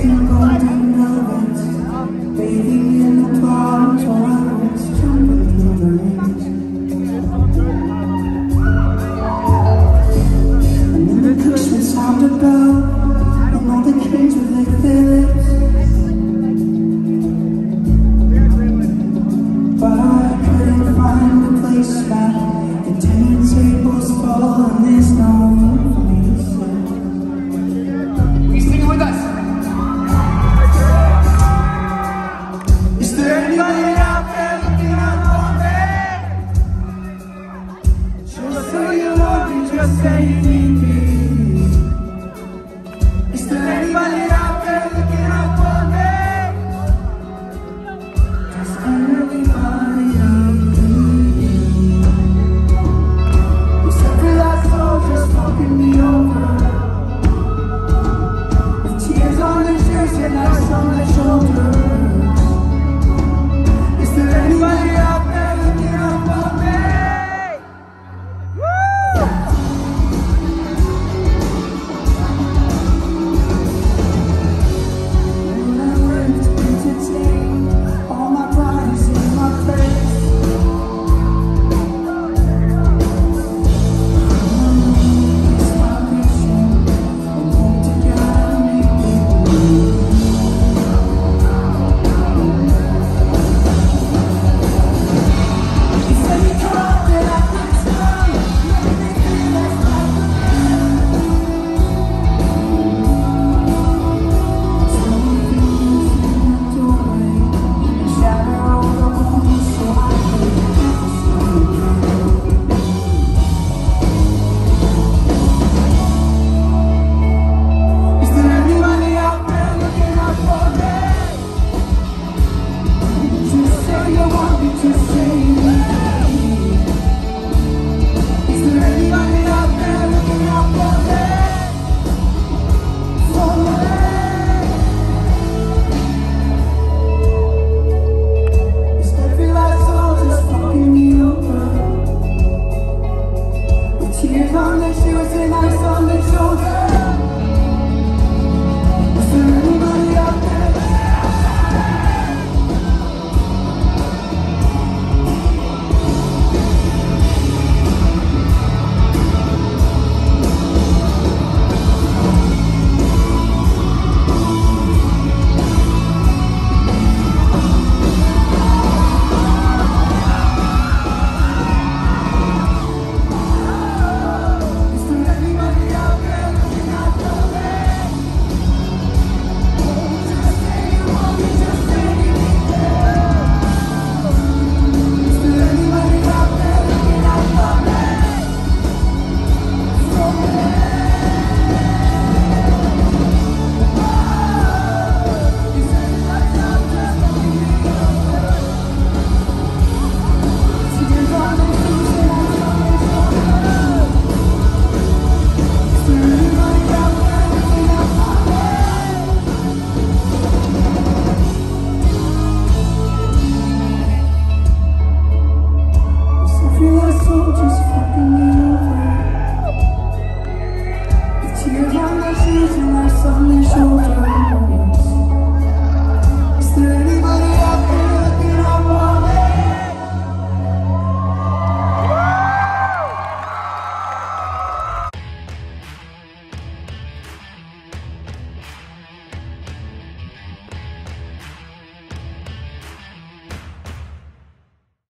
Golden. say you need long that she was in my song.